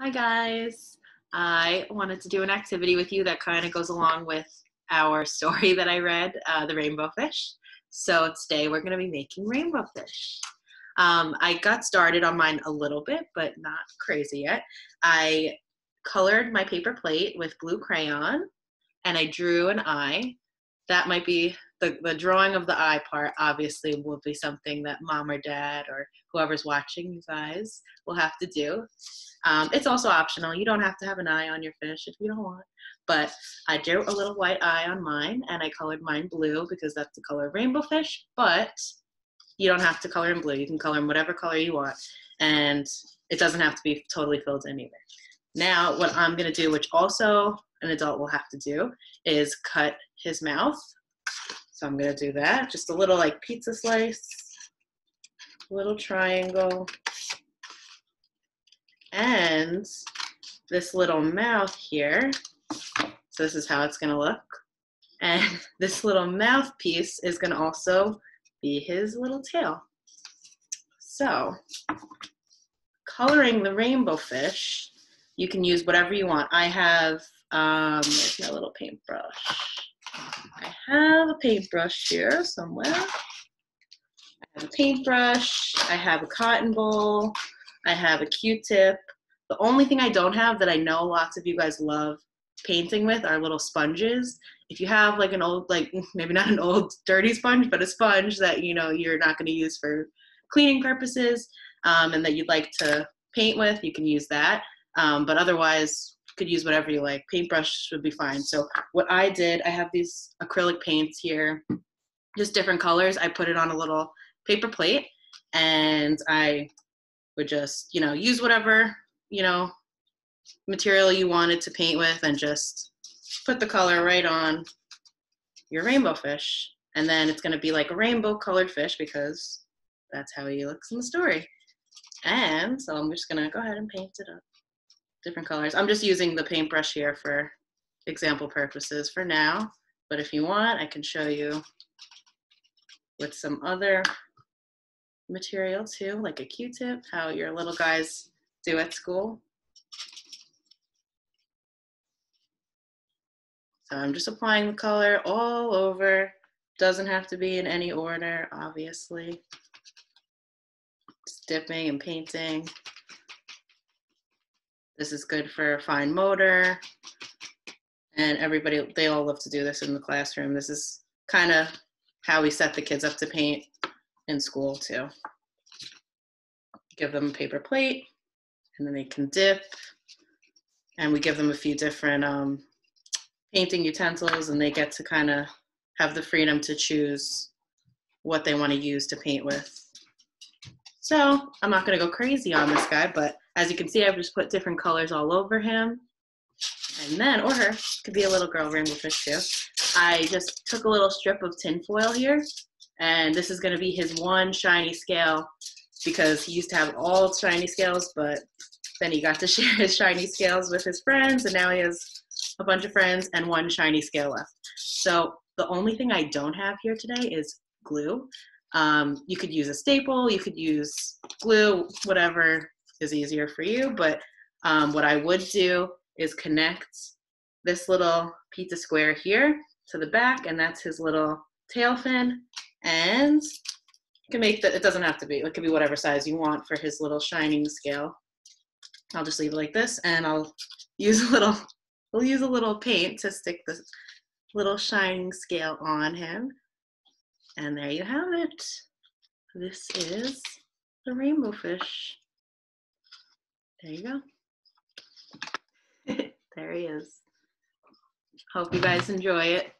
Hi guys. I wanted to do an activity with you that kind of goes along with our story that I read, uh, The Rainbow Fish. So today we're going to be making rainbow fish. Um, I got started on mine a little bit, but not crazy yet. I colored my paper plate with blue crayon and I drew an eye. That might be the, the drawing of the eye part, obviously, will be something that mom or dad or whoever's watching you guys will have to do. Um, it's also optional. You don't have to have an eye on your fish if you don't want. But I drew a little white eye on mine and I colored mine blue because that's the color of rainbow fish. But you don't have to color in blue. You can color in whatever color you want. And it doesn't have to be totally filled in either. Now, what I'm going to do, which also an adult will have to do, is cut his mouth. So I'm going to do that. Just a little like pizza slice, little triangle and this little mouth here. So this is how it's gonna look. And this little mouthpiece is gonna also be his little tail. So, coloring the rainbow fish, you can use whatever you want. I have, um, where's my little paintbrush? I have a paintbrush here somewhere. I have a paintbrush, I have a cotton ball, I have a Q-tip. The only thing I don't have that I know lots of you guys love painting with are little sponges. If you have like an old, like maybe not an old dirty sponge, but a sponge that you know you're not going to use for cleaning purposes, um, and that you'd like to paint with, you can use that. Um, but otherwise, could use whatever you like. Paintbrush would be fine. So what I did, I have these acrylic paints here, just different colors. I put it on a little paper plate, and I would just, you know, use whatever, you know, material you wanted to paint with and just put the color right on your rainbow fish. And then it's gonna be like a rainbow colored fish because that's how he looks in the story. And so I'm just gonna go ahead and paint it up. Different colors. I'm just using the paintbrush here for example purposes for now. But if you want, I can show you with some other material too, like a Q-tip, how your little guys do at school. So I'm just applying the color all over. Doesn't have to be in any order, obviously. Just dipping and painting. This is good for fine motor. And everybody, they all love to do this in the classroom. This is kind of how we set the kids up to paint in school too. Give them a paper plate and then they can dip. And we give them a few different um, painting utensils and they get to kind of have the freedom to choose what they want to use to paint with. So I'm not to go crazy on this guy, but as you can see, I've just put different colors all over him. And then, or her, could be a little girl rainbow fish too. I just took a little strip of tin foil here and this is to be his one shiny scale because he used to have all shiny scales, but then he got to share his shiny scales with his friends, and now he has a bunch of friends and one shiny scale left. So the only thing I don't have here today is glue. Um, you could use a staple, you could use glue, whatever is easier for you. But um, what I would do is connect this little pizza square here to the back, and that's his little tail fin. And you can make that, it doesn't have to be, it could be whatever size you want for his little shining scale. I'll just leave it like this and I'll use a little, we'll use a little paint to stick this little shining scale on him. And there you have it. This is the rainbow fish. There you go. there he is. Hope you guys enjoy it.